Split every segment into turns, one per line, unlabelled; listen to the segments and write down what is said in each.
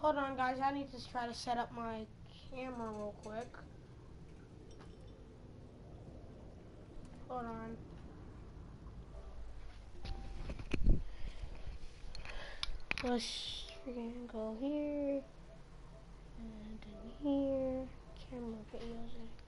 Hold on, guys. I need to try to set up my camera real quick. Hold on. Let's freaking go here and then here. Camera videos.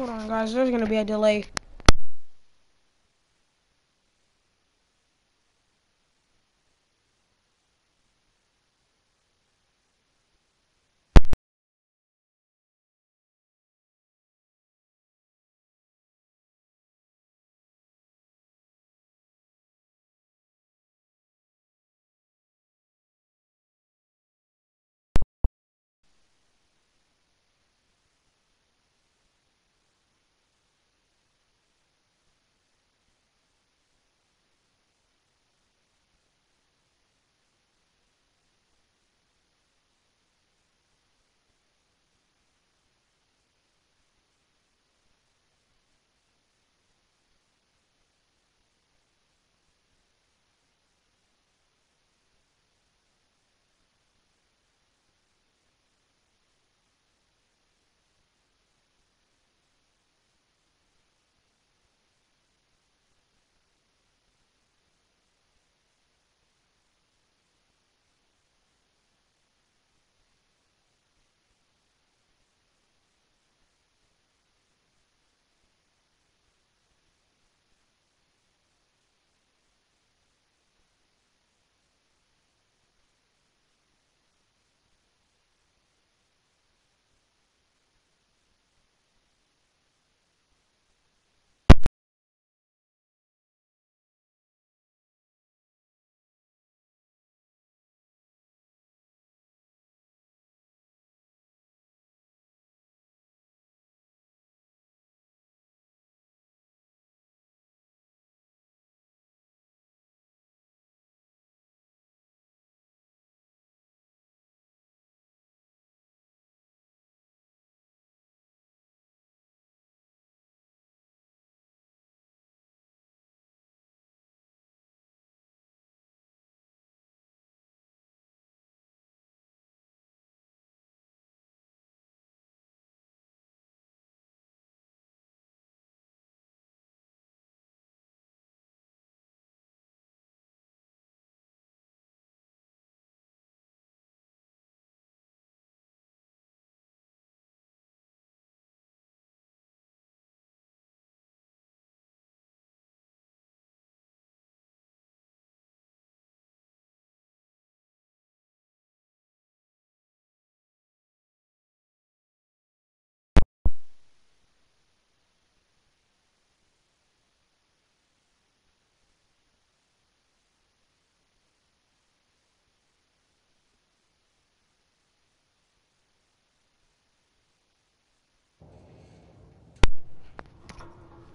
Hold on, guys. There's gonna be a delay.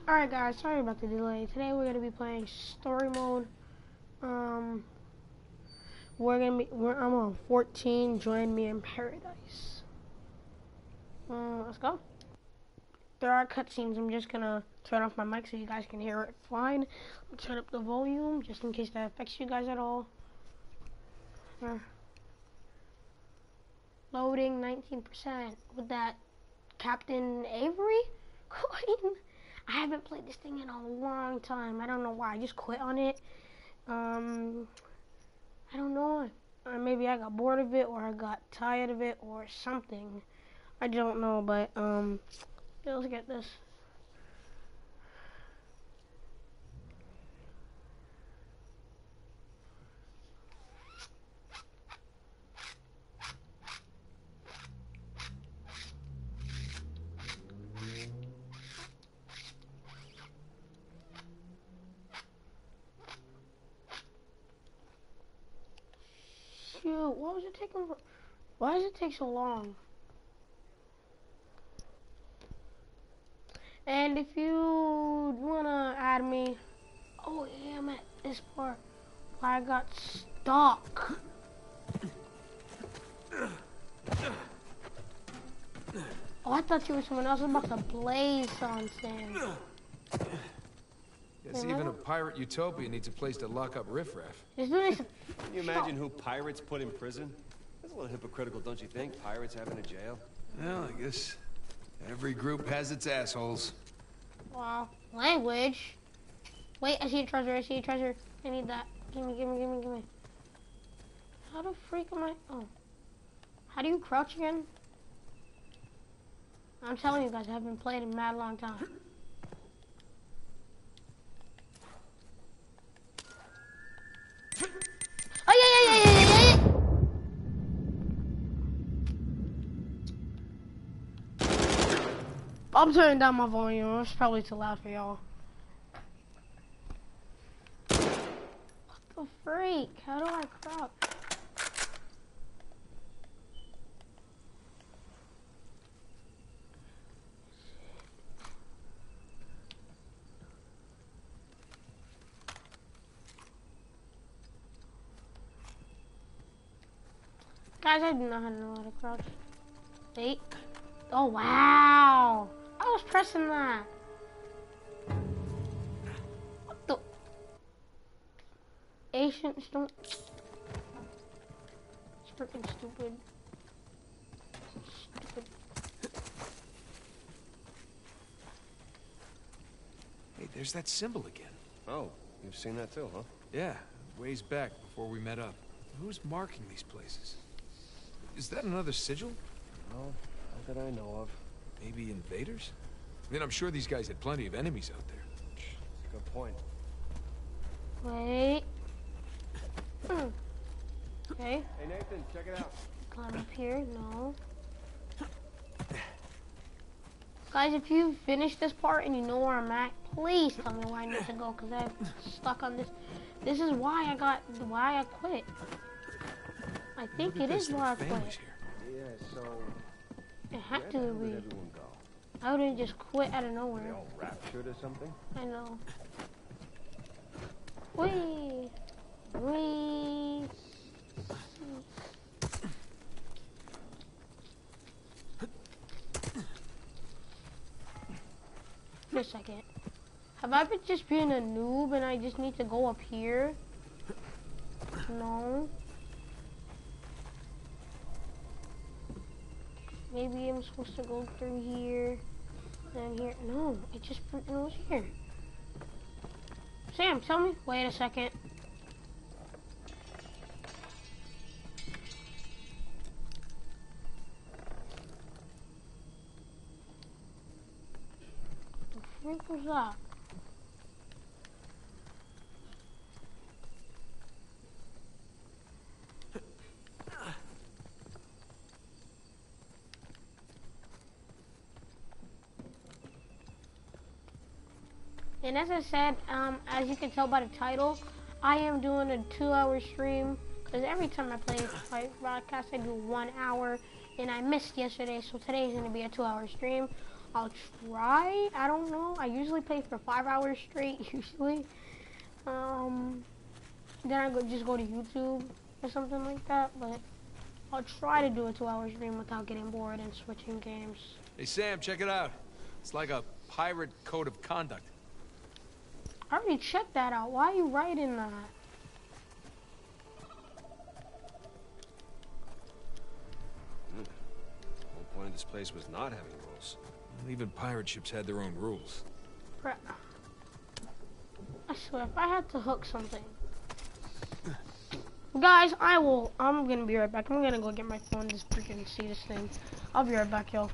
Alright guys, sorry about the delay. Today we're gonna be playing story mode. Um we're gonna be we're I'm on 14, join me in paradise. Uh, let's go. There are cutscenes, I'm just gonna turn off my mic so you guys can hear it fine. I'll turn up the volume just in case that affects you guys at all. Uh, loading 19% with that Captain Avery coin. I haven't played this thing in a long time. I don't know why. I just quit on it. Um, I don't know. Or maybe I got bored of it, or I got tired of it, or something. I don't know, but um, let's get this. Shoot, what was it taking? Why does it take so long? And if you wanna add me, oh yeah, I'm at this part where I got stuck. Oh, I thought you were someone else. I was about to blaze on
Guess even a pirate utopia needs a place to lock up riffraff.
This dude is
Can you imagine who pirates put in prison? That's a little hypocritical, don't you think? Pirates having a jail?
Well, I guess every group has its assholes.
Wow. Language. Wait, I see a treasure. I see a treasure. I need that. Gimme, gimme, gimme, gimme. How the freak am I? Oh. How do you crouch again? I'm telling you guys, I haven't played in a mad long time. Oh, yeah, yeah, yeah, yeah, yeah, yeah, yeah. I'm turning down my volume. It's probably too loud for y'all. What the freak? How do I crouch? Guys, I do not know how to crouch. Wait. Oh, wow. I was pressing that. What the? Asians don't. It's freaking stupid. Stupid.
Hey, there's that symbol again.
Oh, you've seen that too, huh?
Yeah, ways back before we met up. Who's marking these places? Is that another sigil?
No, not that I know of.
Maybe invaders? I mean, I'm sure these guys had plenty of enemies out there.
Good point.
Wait. Hmm. Okay,
Hey, Nathan, check it out.
climb up here. No. Guys, if you finish this part and you know where I'm at, please tell me where I need to go, because I'm stuck on this. This is why I got, why I quit. I think it is why I
families
quit.
here.
Yeah, so
It had to be.
did everyone go?
I wouldn't just quit out of
They
nowhere.
all raptured or something?
I know. Wee. Wee. Just a second. Have I been just being a noob and I just need to go up here? No. Maybe I'm supposed to go through here. Then here. No, it just freaking was here. Sam, tell me. Wait a second. What the freak was that? And as I said, um, as you can tell by the title, I am doing a two-hour stream because every time I play Fight broadcast, I do one hour, and I missed yesterday, so today is going to be a two-hour stream. I'll try. I don't know. I usually play for five hours straight. Usually, um, then I go just go to YouTube or something like that. But I'll try to do a two-hour stream without getting bored and switching games.
Hey, Sam, check it out. It's like a pirate code of conduct.
I already checked that out. Why are you writing that?
The whole point of this place was not having rules.
Even pirate ships had their own rules.
Crap. I swear, if I had to hook something. Guys, I will. I'm gonna be right back. I'm gonna go get my phone and just freaking see this thing. I'll be right back, y'all.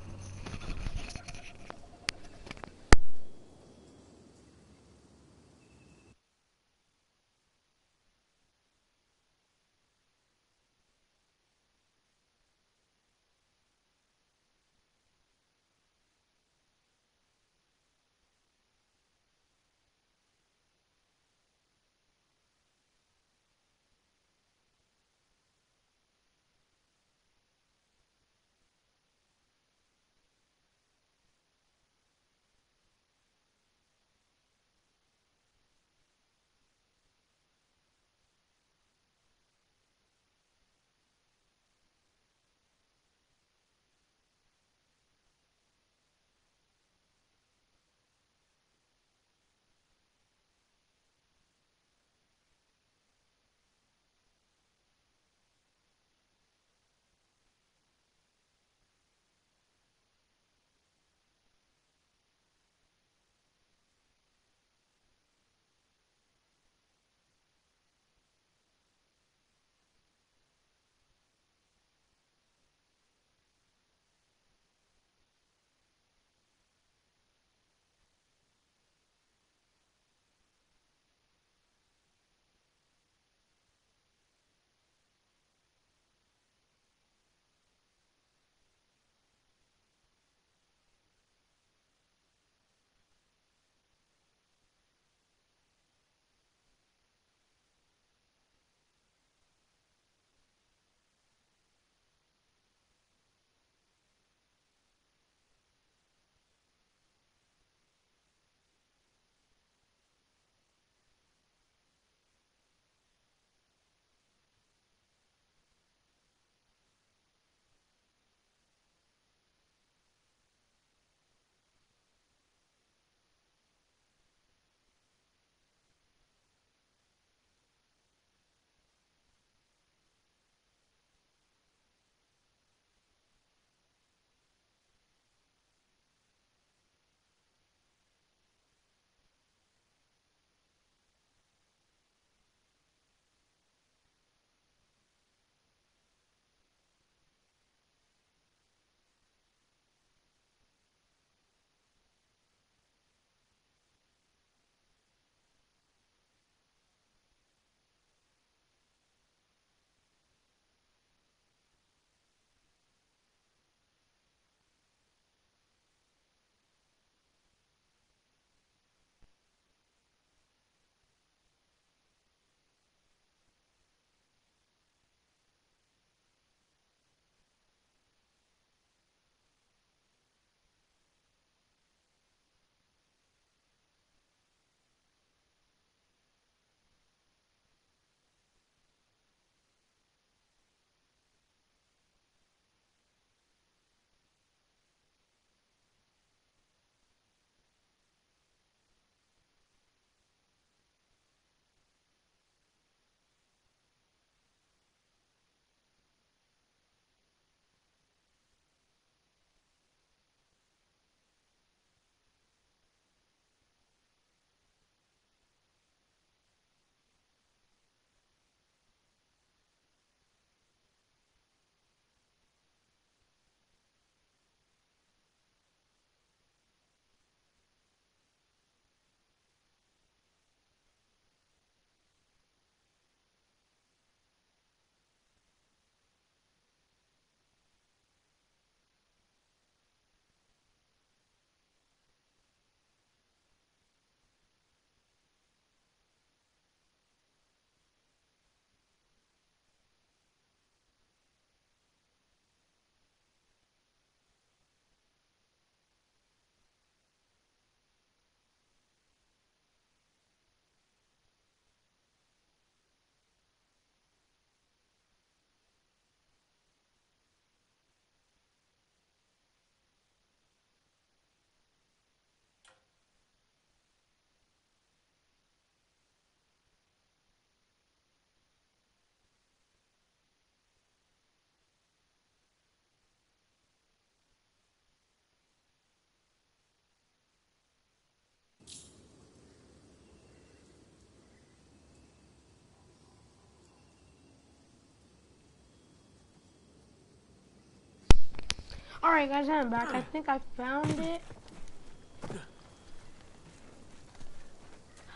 Alright guys, I'm back. I hmm. think I found it.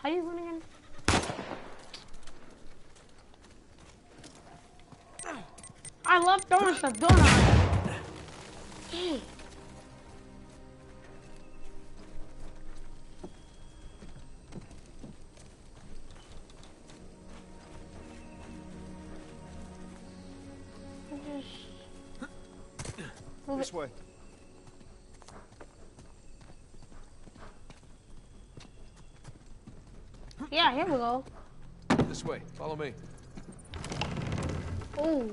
How you going again? I love throwing stuff, don't I Move
This
it.
way.
Yeah, here we go.
This way. Follow me.
Oh.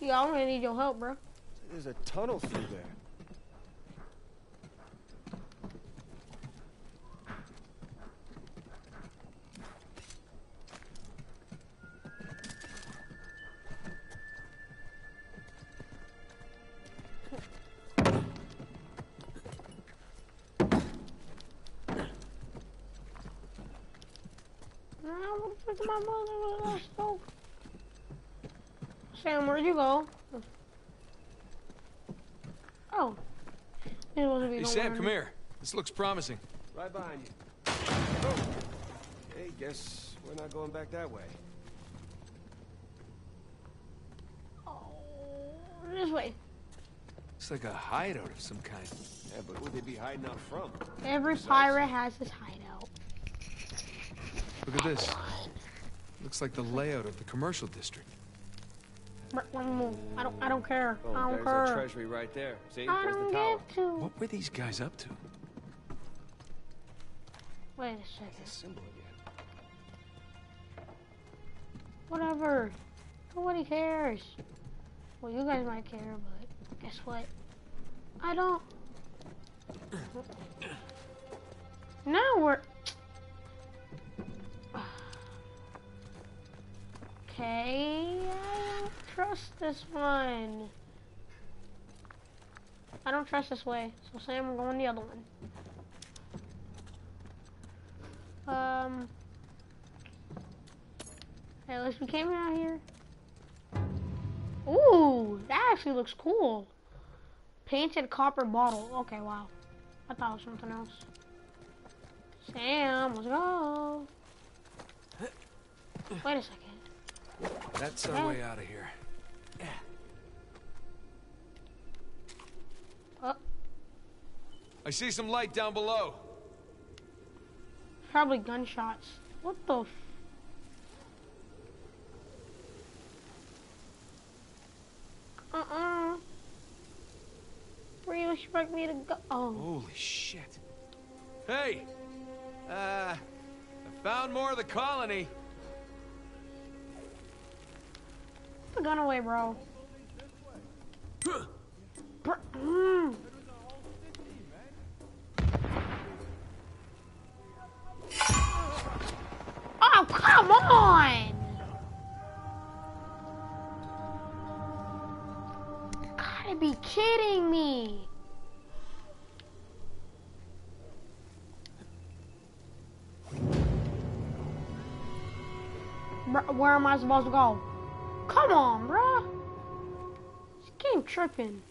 Yeah, I'm gonna need your help, bro.
There's a tunnel through there.
What the fuck am I mother lost though? Sam, where'd you go? Oh. It wasn't
Hey, Sam, come here. This looks promising.
Right behind you. Oh. Hey, guess we're not going back that way.
Oh, this way.
It's like a hideout of some kind.
Yeah, but who'd they be hiding out from?
Every pirate has his hideout.
Look at this. Looks like the layout of the commercial district.
Bro, Let me move. I don't. I don't care.
Oh,
I don't
there's our
care.
treasury right there. See?
I
There's
don't
the tower.
get to.
What were these guys up to?
Wait a
There's
second.
a symbol again.
Whatever. Nobody cares. Well, you guys might care, but guess what? I don't. Now we're. Okay, I don't trust this one. I don't trust this way, so Sam, we're going the other one. Um. Hey, at least we came out here. Ooh, that actually looks cool. Painted copper bottle. Okay, wow. I thought it was something else. Sam, let's go. Wait a second.
That's our way out of here.
Oh,
I see some light down below.
probably gunshots. What the f- Uh-uh. Where you expect me to go? Oh.
Holy shit. Hey! Uh, I found more of the colony.
The gun away, bro. Br- mm. Oh, come on! Gotta be kidding me. Where am I supposed to go? Come on, bruh. This game tripping.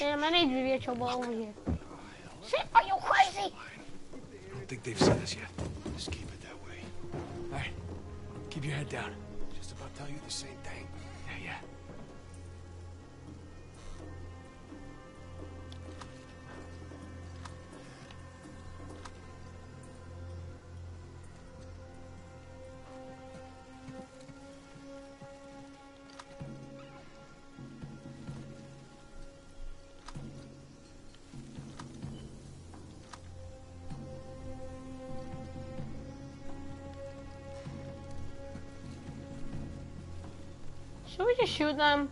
Damn, I need to get your ball over here. Shit, are you crazy?
I don't think they've seen us yet.
Just keep it that way.
All right. Keep your head down.
Just about tell you the same thing.
Should we just shoot them?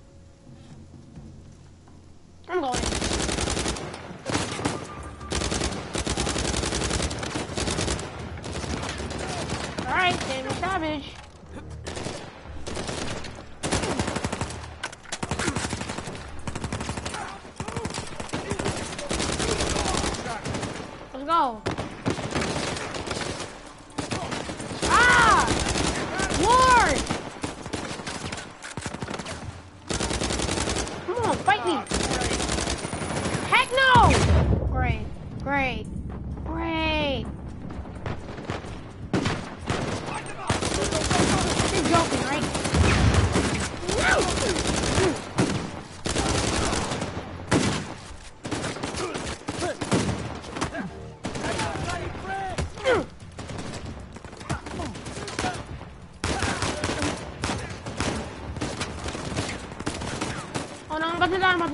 About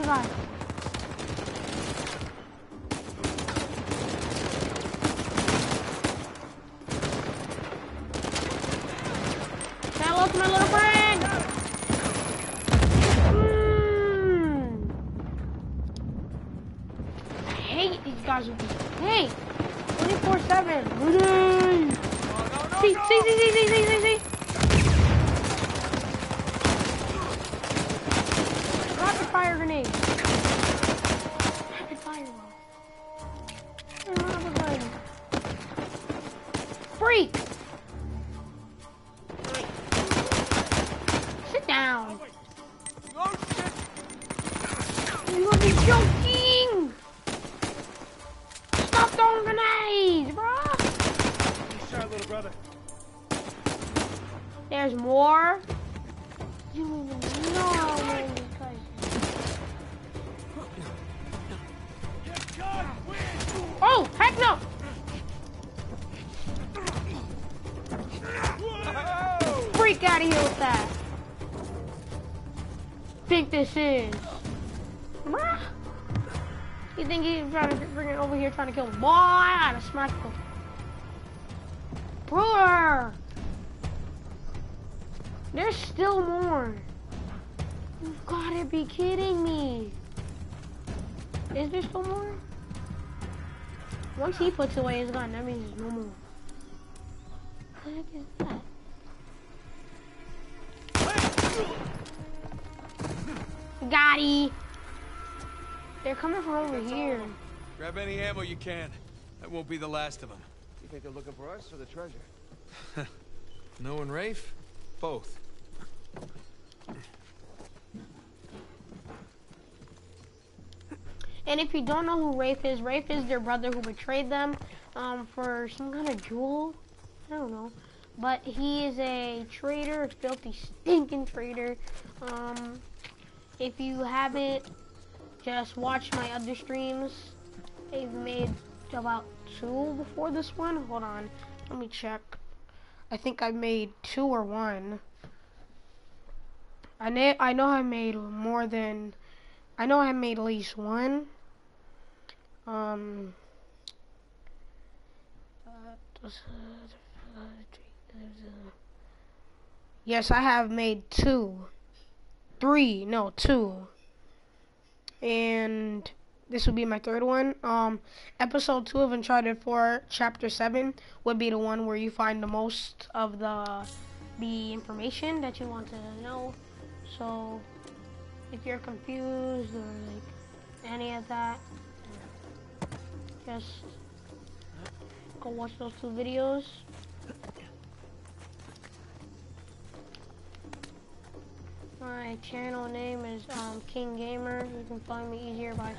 no! Freak out of here with that. Think this is? You think he's trying to bring it over here trying to kill him? Boy, I gotta smack him. Brother! There's still more. You've gotta be kidding me. Is there still more? Once he puts away his gun, that means no more. What the heck is that? Got They're coming from over here.
Grab any ammo you can. That won't be the last of them.
You think they're looking for us or the treasure?
No and Rafe? Both.
And if you don't know who Rafe is, Rafe is their brother who betrayed them um, for some kind of jewel. I don't know. But he is a traitor, a filthy, stinking traitor. Um, if you haven't, just watch my other streams. I've made about two before this one. Hold on. Let me check. I think I made two or one. I I know I made more than I know I made at least one. Um. Yes, I have made two. Three, no, two. And this would be my third one. Um, episode two of Uncharted 4, chapter 7 would be the one where you find the most of the the information that you want to know. So, if you're confused or like any of that, just go watch those two videos. My channel name is um, King Gamer. You can find me easier by.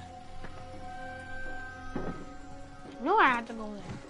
No, I have to go there.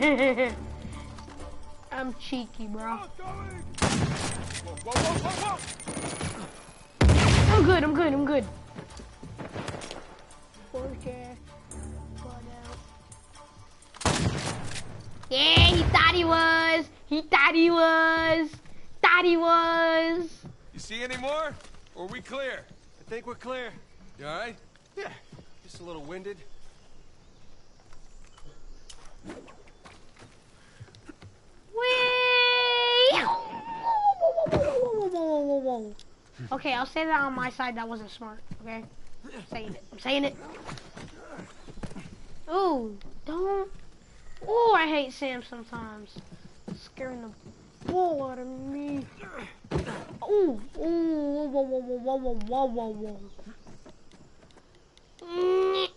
I'm cheeky, bro. I'm good, I'm good, I'm good. Yeah, he thought he was. He thought he was. Thought he was.
You see any more? Or we clear?
I think we're clear.
You alright?
Yeah, just a little winded.
Whee! Whoa, whoa, whoa, whoa, whoa, whoa, whoa, Okay, I'll say that on my side. That wasn't smart. Okay, I'm saying it. I'm saying it. Ooh, don't. Ooh, I hate Sam sometimes. Scaring the bull out of me. Ooh, ooh, whoa, whoa, whoa, whoa, whoa, whoa, whoa, whoa. Mm.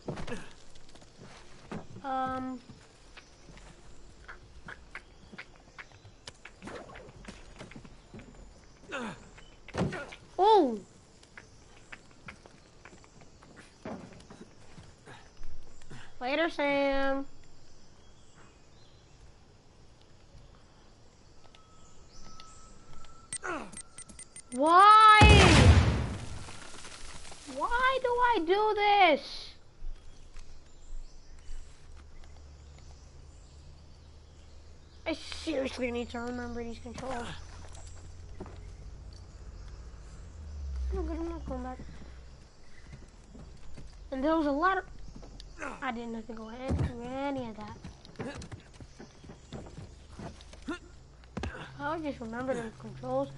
Um. Ooh. Later, Sam. Why? Why do I do this? I seriously need to remember these controls. I'm back. And there was a lot of... I didn't have to go do any of that. I just remember the controls.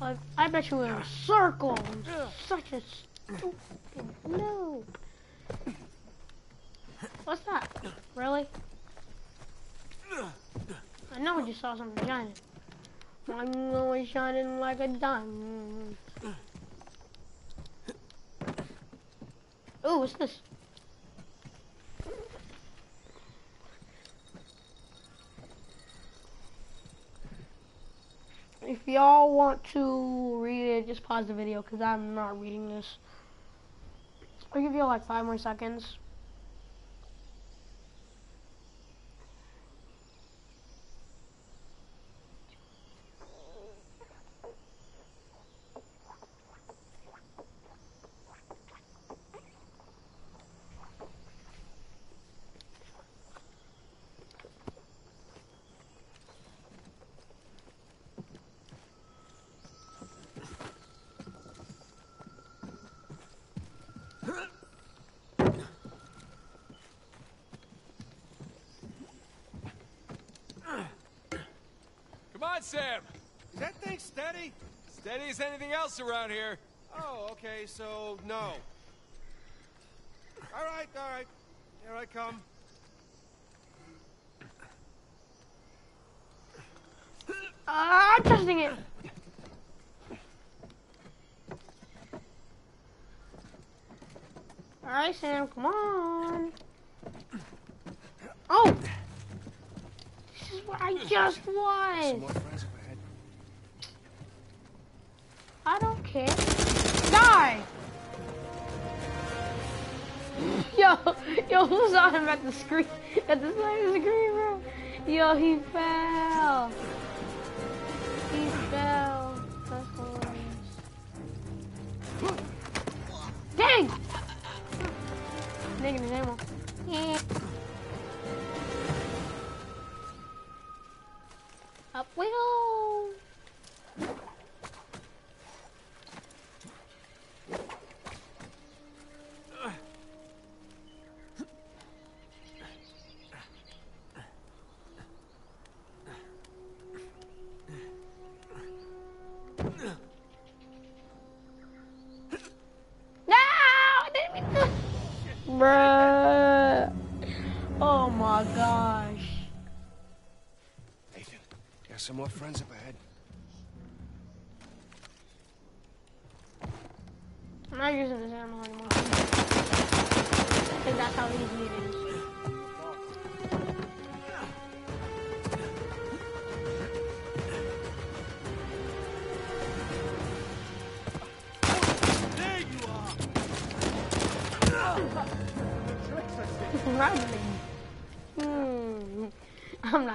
Like, I bet you in a circle. I'm such a stupid noob. What's that? Really? I know just saw something shining. I know it's shining like a diamond. Ooh, what's this? If y'all want to read it, just pause the video because I'm not reading this. I'll give you like five more seconds.
On, Sam.
Is that thing steady?
Steady as anything else around here.
Oh, okay, so no. All right, all right. Here I come.
Ah, I'm testing it. All right, Sam, come on. Oh, this is where I just
Some
was.
more friends up ahead.
I don't care. Die. Mm. Yo, yo, who saw him at the screen? At the side of the screen, bro? Yo, he fell.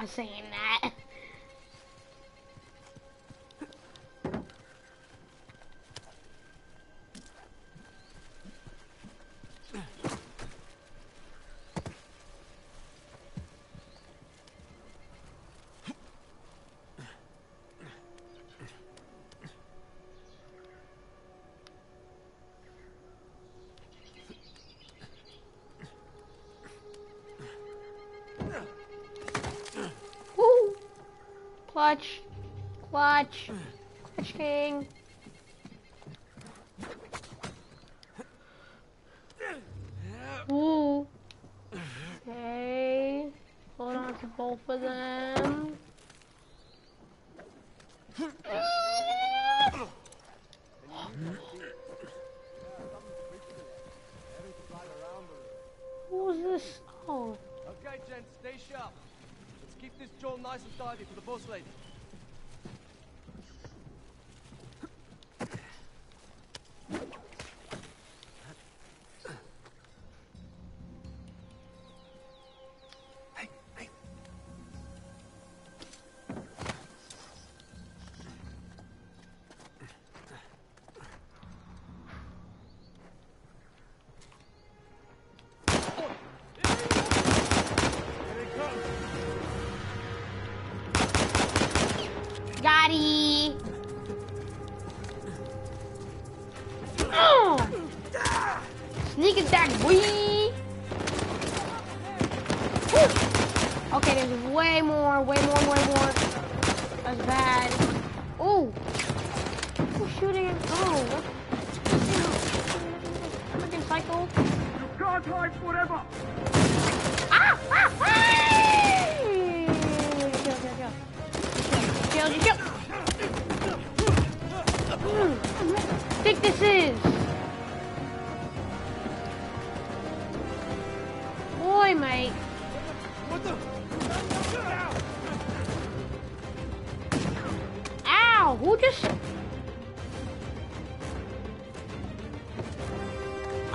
insane. Clutch. Clutch. Clutch King.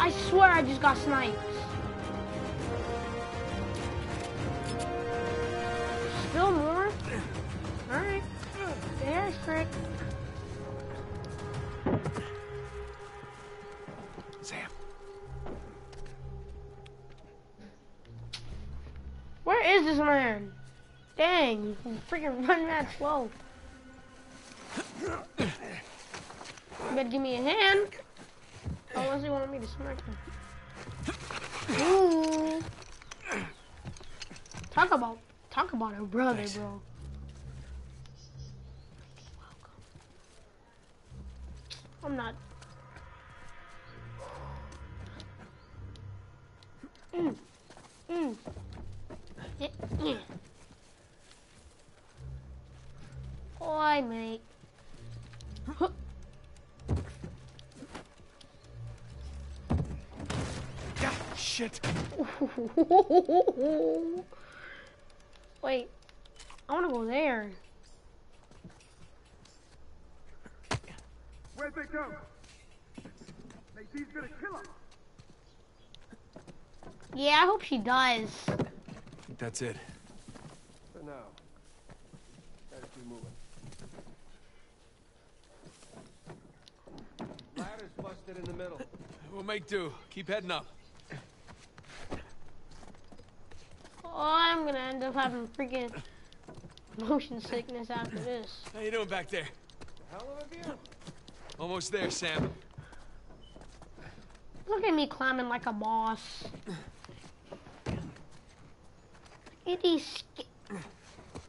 I swear I just got sniped. Still more? Alright. There's trick.
Sam.
Where is this man? Dang, you can freaking run that slow. You better give me a hand. Unless you want me to smack him. Ooh. Talk about talk about a brother,
Thanks.
bro. I'm not. Mm. Mm. Yeah, yeah. Oi, mate. Huh.
Shit.
Wait, I want to go there.
Where'd they go? Nadine's gonna kill her!
Yeah, I hope she does.
That's it.
For now. Better keep moving. Ladder's busted in the middle.
We'll make do. Keep heading up.
Oh, I'm gonna end up having freaking motion sickness after this.
How you doing back there?
Hell of a view.
Almost there, Sam.
Look at me climbing like a boss. It is.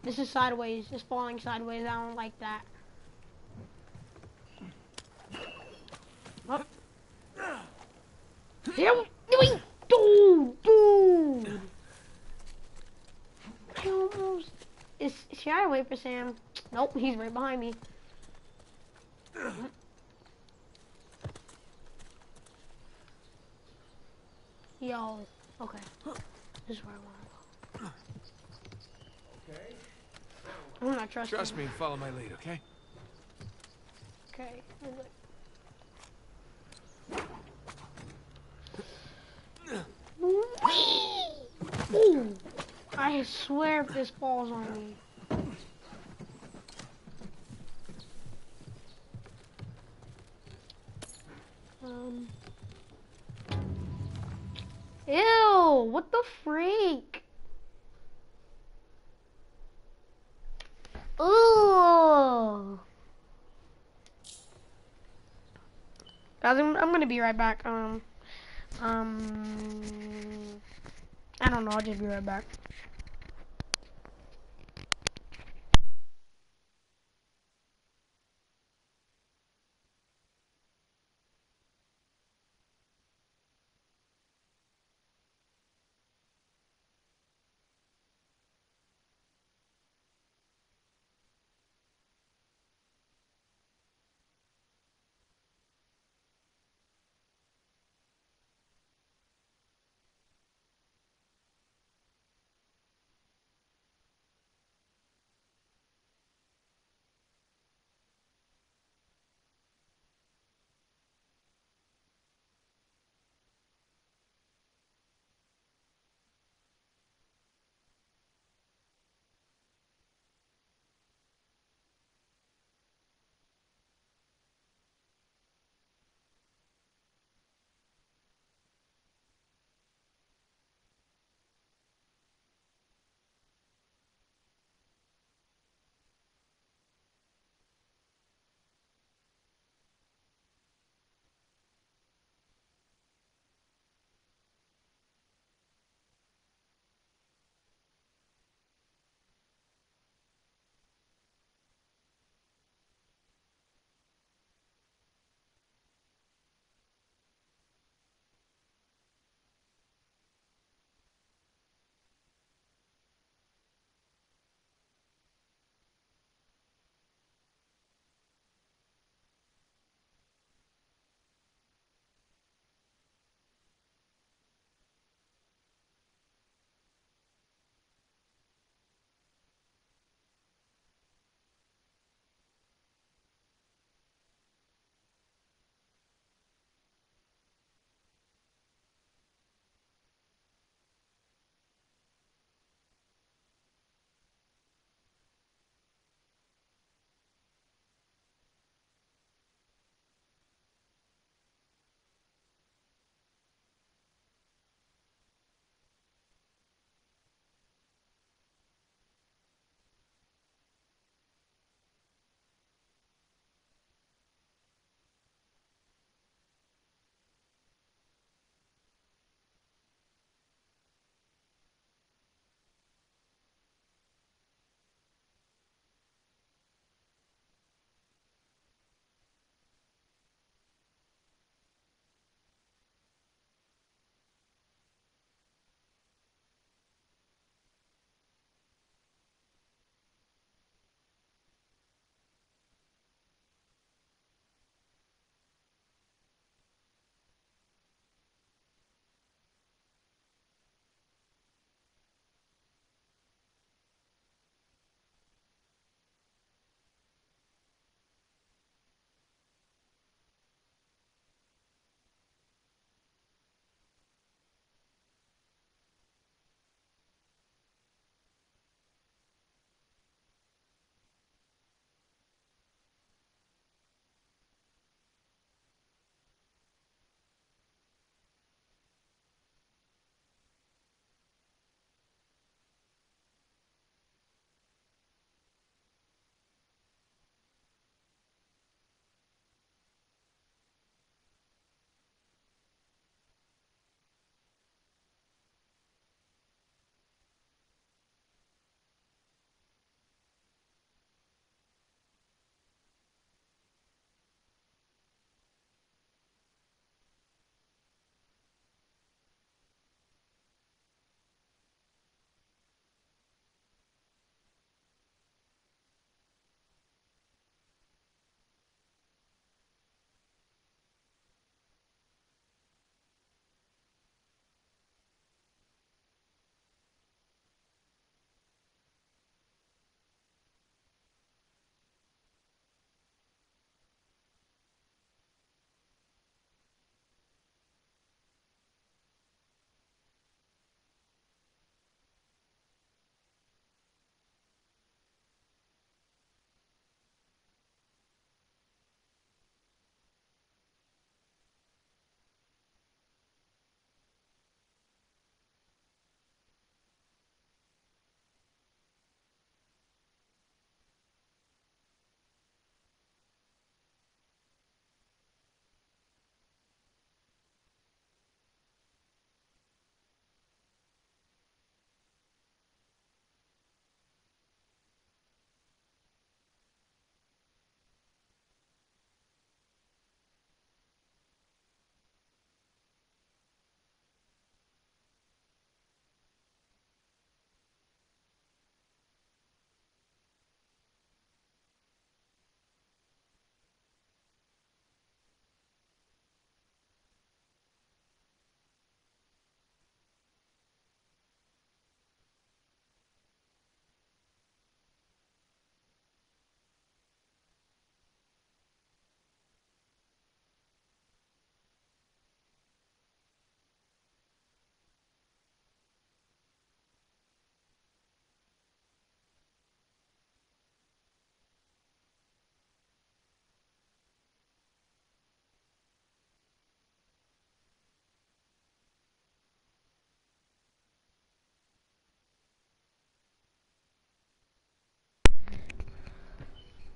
This is sideways. It's falling sideways. I don't like that. Up. We Dude, dude. Almost. Is should I wait for Sam? Nope, he's right behind me. Yo, okay. This is where I want to go. Okay. I'm not trusting.
Trust me and follow my lead, okay?
Okay. Ooh, I swear if this falls on me. Um. Ew, what the freak? Ooh. Guys, I'm, I'm gonna be right back. Um, um, I don't know. I'll just be right back.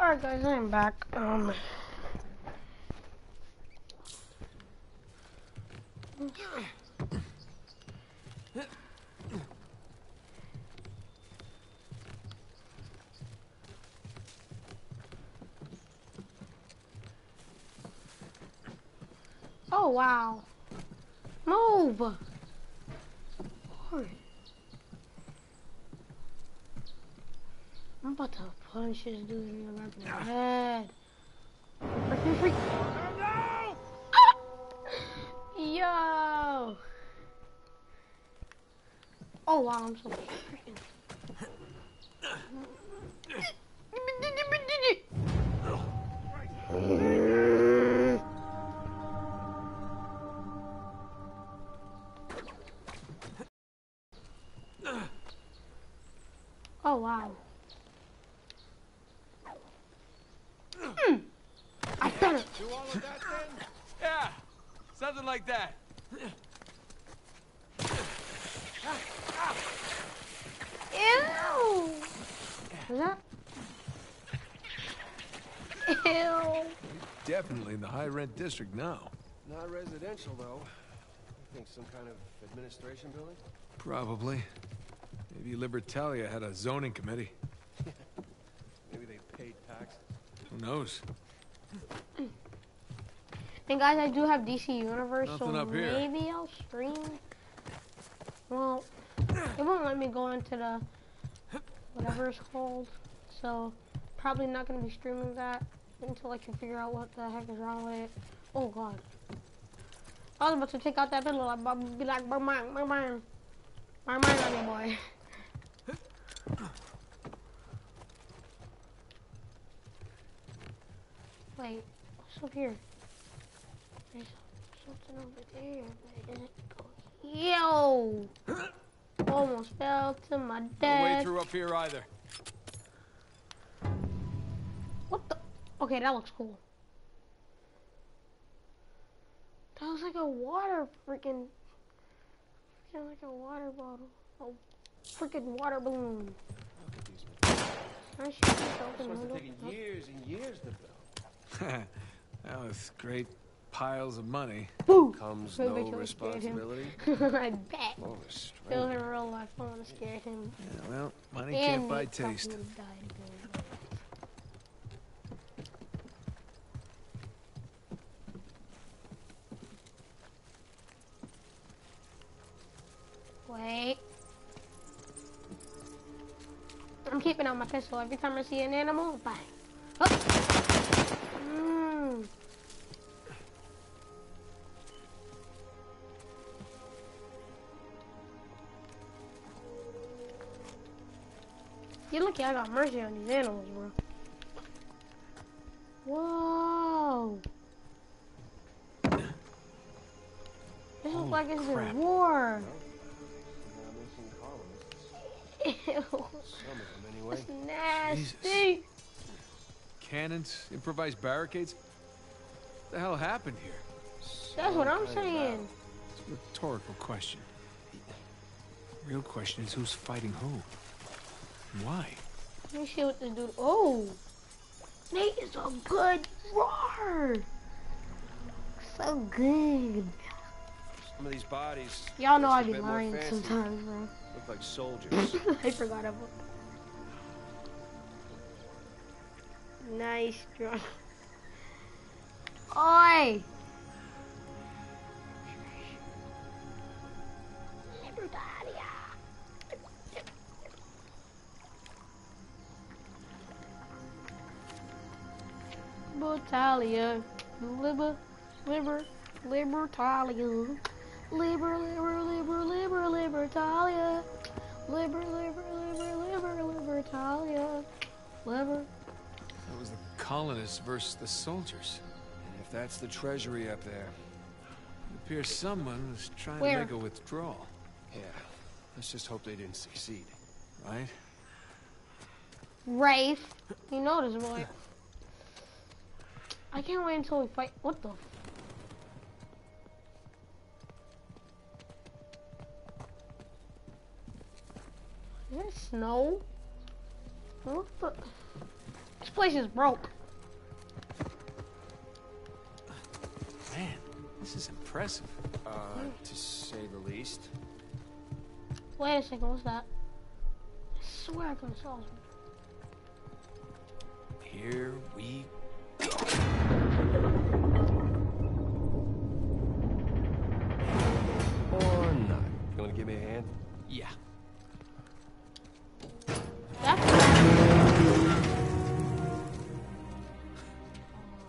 Alright guys, I'm back. Um Oh wow. Move. I'm about to in the back of the head. Freaking freak. Ah! Yo. Oh wow, I'm so freaking. Oh wow. Mm. I done it.
Do all of that then?
Yeah, something like that.
Ew. Was that? Ew.
Definitely in the high rent district now.
Not residential, though. I think some kind of administration building?
Probably. Maybe Libertalia had a zoning committee.
Maybe they paid taxes.
Who knows?
And guys, I do have DC Universe,
Nothing
so
up here.
maybe I'll stream. Well, it won't let me go into the whatever it's called, so probably not gonna be streaming that until I can figure out what the heck is wrong with it. Oh God. I was about to take out that like, bu- be like, bang, bang, bang, bang. Bang, bang on you, boy. Wait, what's up here? There's something over there, but it didn't go. Yo! Almost fell to my
No way
death.
through up here either.
What the? Okay, that looks cool. That looks like a water freaking. Freaking like a water bottle. A freaking water balloon.
Look at these.
I should just open
This must have
it
taken
up.
years and years to build.
that was great piles of money.
Boo!
Comes no
I should've scared him.
responsibility.
I bet. Still in real life, I want to scare him.
Yeah, well, money
and
can't buy taste.
would've died again. Wait. I'm keeping out my pistol. Every time I see an animal, bang. Oh. Mm. You lucky I got mercy on these animals, bro. Whoa. This looks like it's
crap.
in war.
Now missing colonists.
Ew.
Some of them, anyway.
That's nasty.
Cannons, improvised barricades. What the hell happened here?
That's what I'm
Some kind of
saying.
It's a rhetorical question. The real question is who's fighting who? And why?
Let me see what this dude. Oh, Nate is a good roar. So good.
Some of these bodies
Y'all know I be lying sometimes, bro.
look like soldiers.
I forgot about. Nice drop. Oi! Libertalia, liber, liber, libertalia, liber, liber, liber, liber, libertalia, liber, liber, liber, liber, libertalia, liber.
That was the colonists versus the soldiers.
and if that's the treasury up there,
It appears someone was trying
Where?
to make a withdrawal,
yeah, let's just hope they didn't succeed.
right?
Rafe, you know this boy. I can't wait until we fight. What the? Is it snow? What the? This place is broke.
Man, this is impressive.
Uh, to say the least.
Wait a second, what's that? I swear I can saw something.
Here we
Or not. You wanna give me a hand?
Yeah.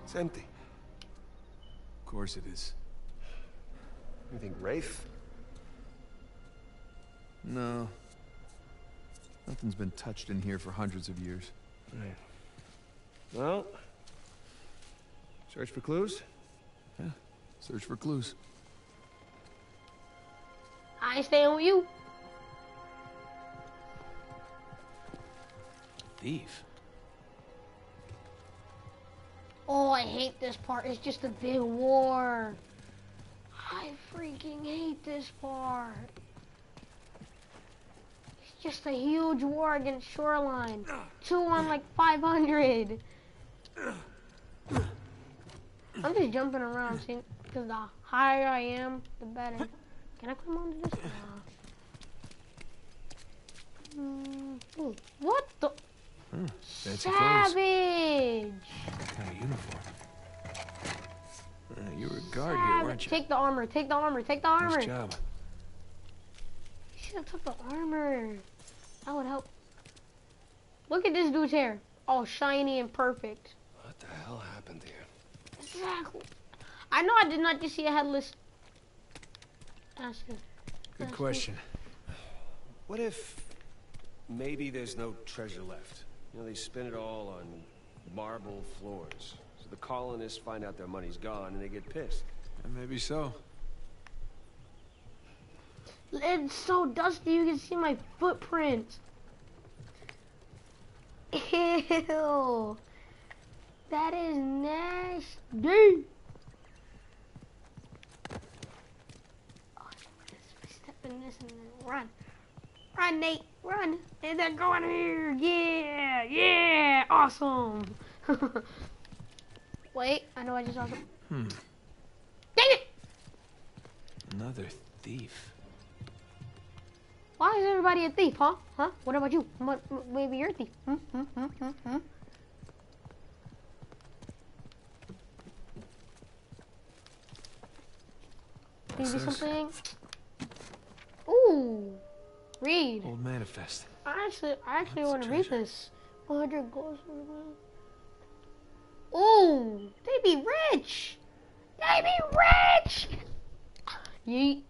It's empty.
Of course it is.
You think Rafe?
No. Nothing's been touched in here for hundreds of years.
Right. Well, search for clues?
Yeah, Search for clues.
I ain't staying with you.
Thief.
Oh, I hate this part. It's just a big war. I freaking hate this part. It's just a huge war against Shoreline. Two on like 500. I'm just jumping around, see? Because the higher I am, the better. Can I climb onto this? Nah. Mm, ooh, what the?
Clothes.
Savage!
Kind of uniform. Uh, you were a guard here, weren't you?
Take the armor, take the armor, take the armor.
Nice job.
You should have took the armor. That would help. Look at this dude's hair. All shiny and perfect.
What the hell happened here?
Exactly. I know I did not just see a headless. Asshole.
Good question.
What if maybe there's no treasure left? You know, they spin it all on marble floors. So the colonists find out their money's gone and they get pissed.
And maybe so.
It's so dusty you can see my footprint. Ew. That is nasty. Oh, step in this and then run. Run, Nate, run. And then go in here. Yeah, yeah, awesome. Wait, I know I just saw some.
Hmm.
Dang it!
Another thief.
Why is everybody a thief, huh? Huh? What about you? What, maybe you're a thief. Hmm? Hmm? Hmm? Hmm? Hmm? Can you do something? Ooh. Read.
Old manifest.
I actually, I actually want to read this. 100 goals. Ooh, they be rich. They be rich. Yeet.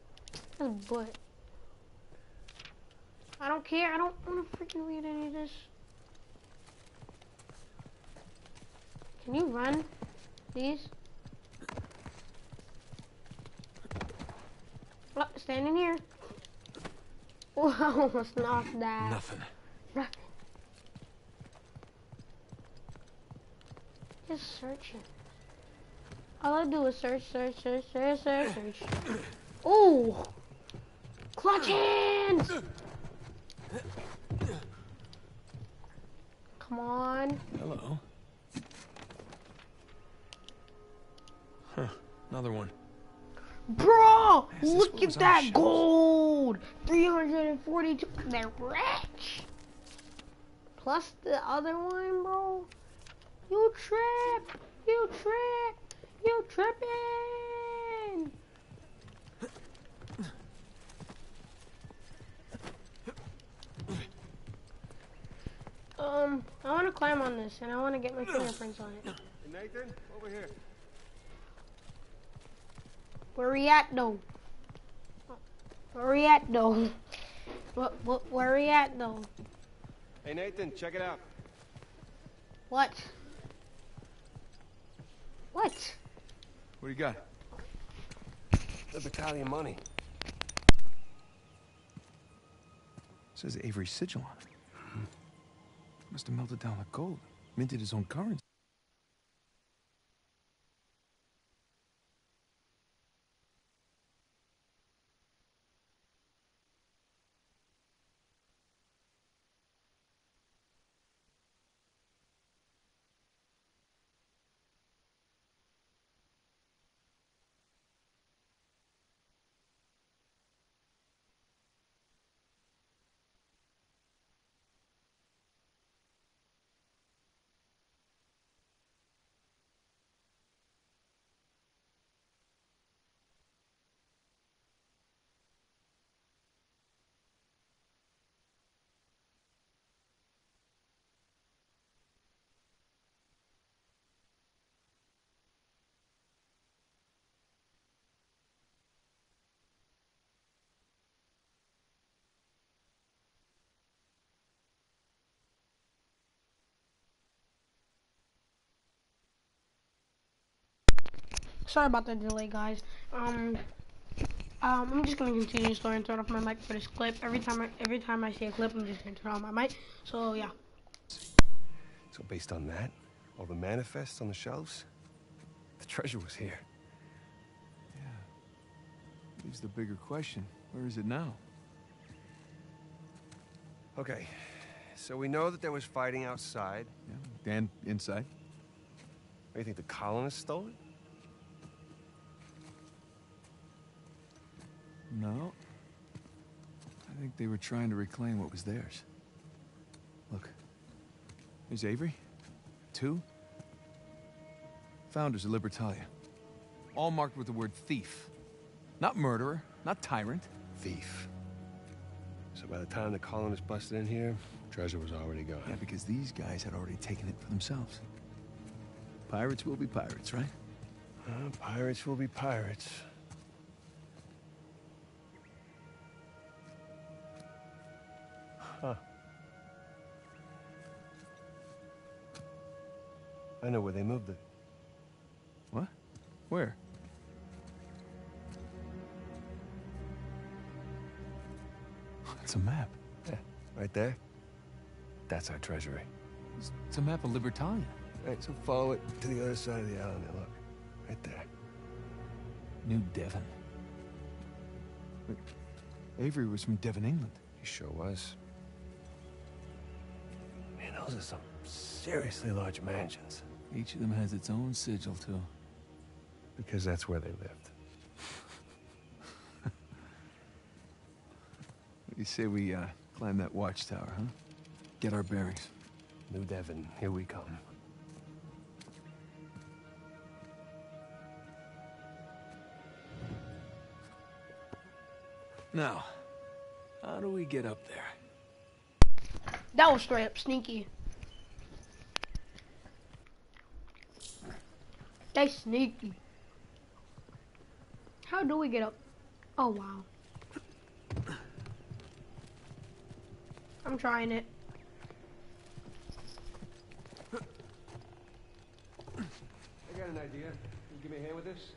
That's butt. I don't care. I don't want to freaking read any of this. Can you run, please? Oh, standing here. Oh, I almost knocked that.
Nothing.
Nothing. Just searching. All I do is search, search, search, search, search, search. Ooh! Clutch hands! Come on.
Hello. Huh. Another one.
Bro!
Is this
Look at that
the shelves?
gold! 342. They're rich! Plus the other one, bro. You trip! You trip! You tripping! Um, I want to climb on this, and I want to get my fingerprints on it.
Nathan, over here.
Where are we at though? Where we at though? What, what, where are we at though?
Hey, Nathan, check it out.
What? What?
What do you got?
The battalion money.
says Avery sigil on it. Mm-hmm. Must have melted down the gold. Minted his own currency.
Sorry about the delay, guys. Um, um, I'm just gonna continue the story and turn off my mic for this clip. Every time, I, every time I see a clip, I'm just gonna turn off my mic. So yeah.
So based on that, all the manifests on the shelves, the treasure was here. Yeah.
Leaves the bigger question. Where is it now?
Okay, so we know that there was fighting outside.
Yeah. Dan inside.
What do you think the colonists stole it?
No. I think they were trying to reclaim what was theirs. Look. There's Avery. Two. Founders of Libertalia. All marked with the word thief. Not murderer, not tyrant.
Thief. So by the time the colonists busted in here, treasure was already gone.
Yeah, because these guys had already taken it for themselves. Pirates will be pirates, right?
Uh, pirates will be pirates. I know where they moved it.
What? Where? It's a map.
Yeah, right there. That's our treasury.
It's, it's a map of Libertalia.
Right, so follow it to the other side of the island there, look. Right there.
New Devon. But Avery was from Devon, England.
He sure was. Man, those are some seriously large mansions.
Each of them has its own sigil, too.
Because that's where they lived.
You say we uh, climb that watchtower, huh? Get our bearings.
New Devon, here we come.
Now, how do we get up there?
That was straight up sneaky. They sneaky. How do we get up? Oh wow. I'm trying it.
I got an idea. Can you give me a hand with this?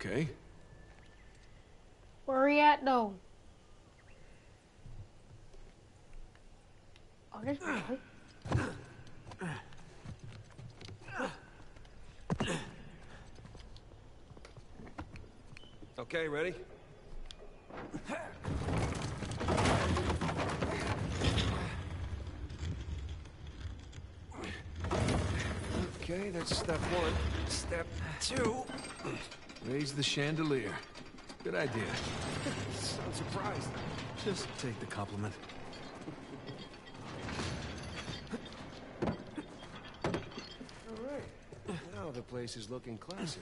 Okay.
Where are we at though? Oh, this way.
Okay, ready? Okay, that's step one. Step two.
Raise the chandelier. Good idea.
I'm surprised.
Just take the compliment.
All right. Now the place is looking classy.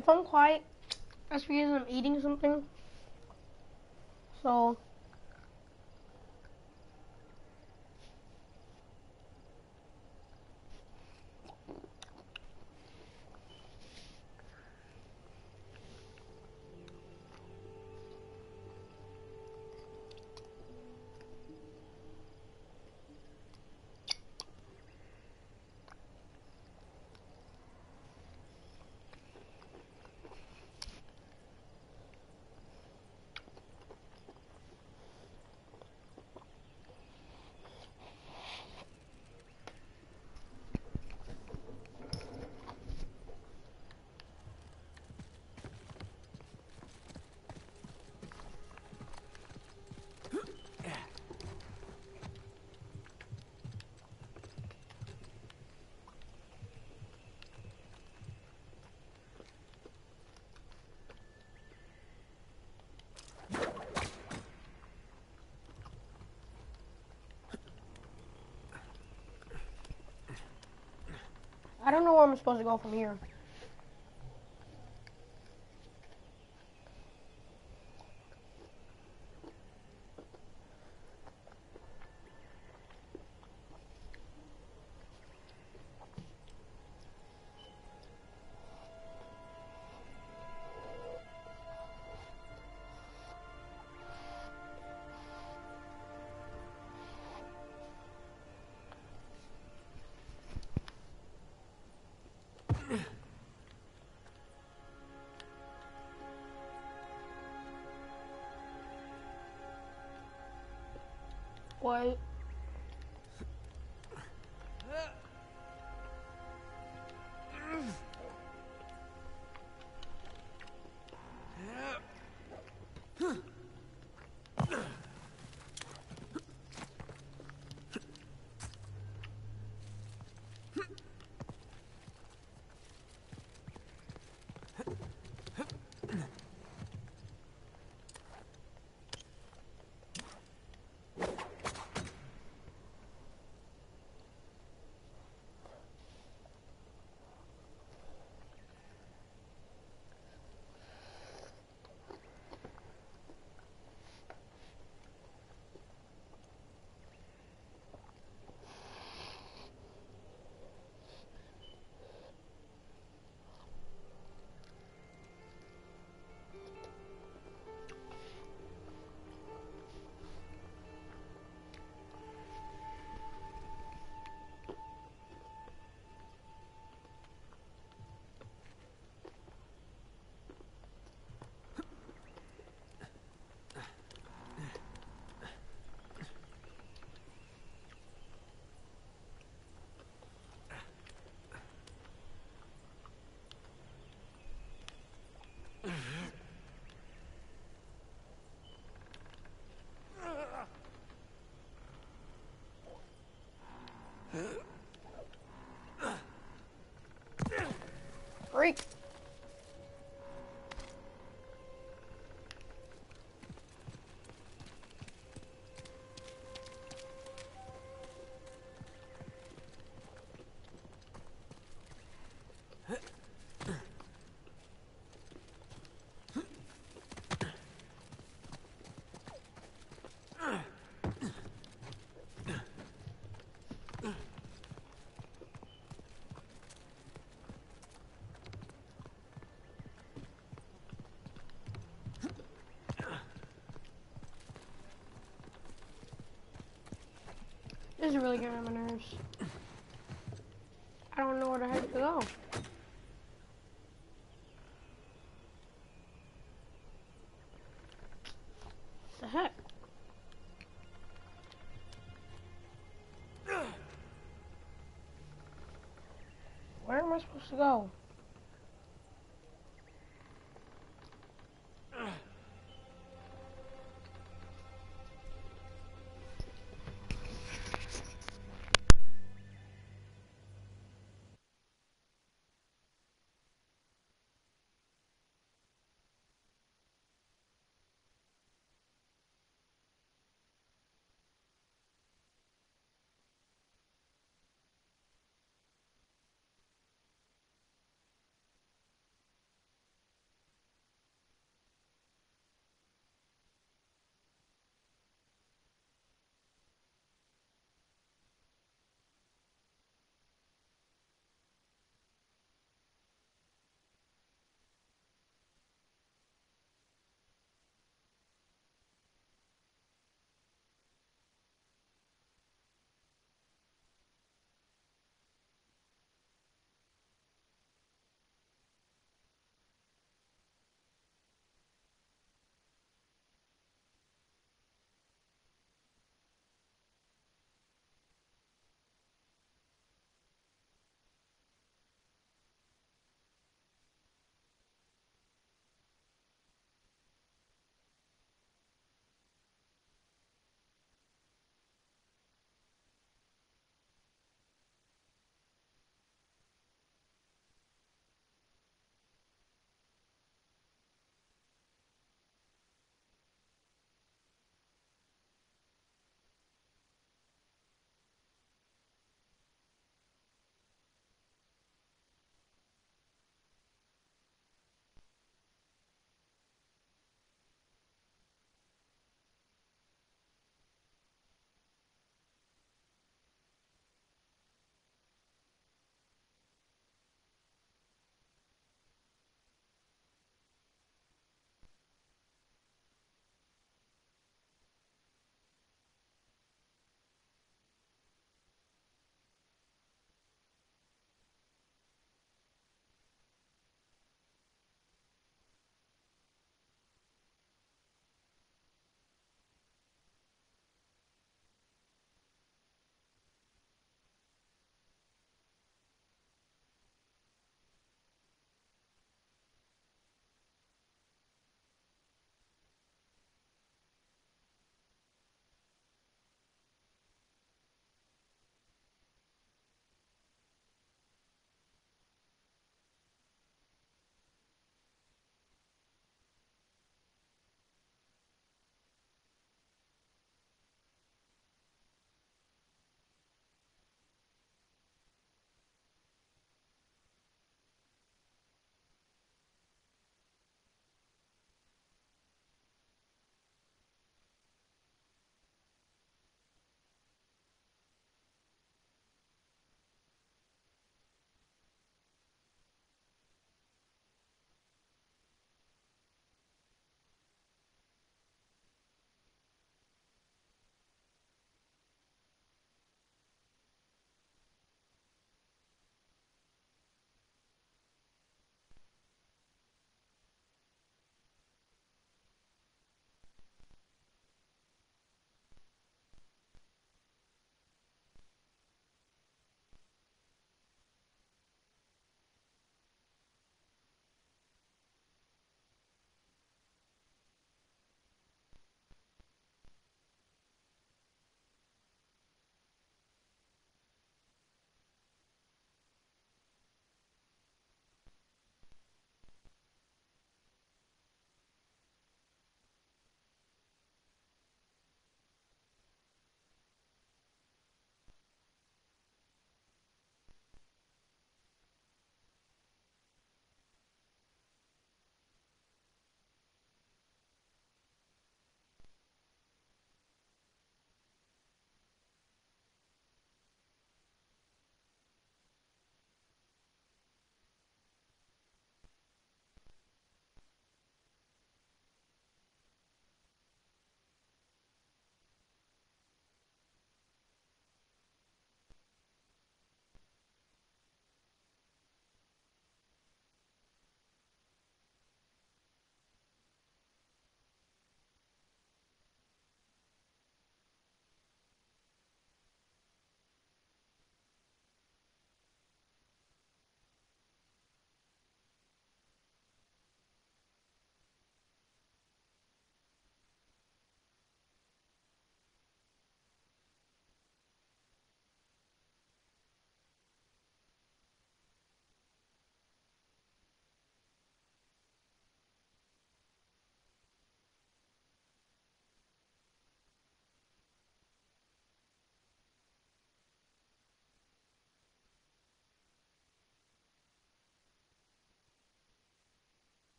If I'm quiet, that's because I'm eating something. So, I don't know where I'm supposed to go from here. What? This is really getting on my nerves. I don't know where the heck to go. The heck? Where am I supposed to go?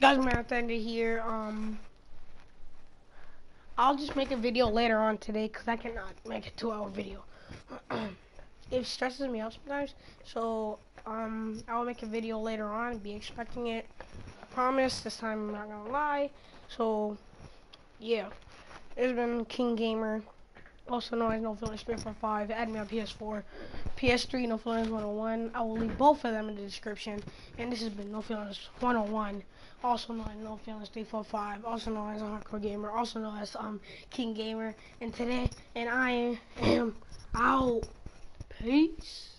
Guys, of here. Um, I'll just make a video later on today because I cannot make a two-hour video. it stresses me out sometimes. So um, I'll make a video later on. Be expecting it. I promise. This time I'm not gonna lie. So yeah, it's been King Gamer, also known as No Feelings Spirit for Five. Add me on PS4, PS3, No Feelings 101. I will leave both of them in the description. And this has been No Feelings 101 also known as No Feelings 345, also known as a Hardcore Gamer, also known as um King Gamer, and today, and I am out. Peace.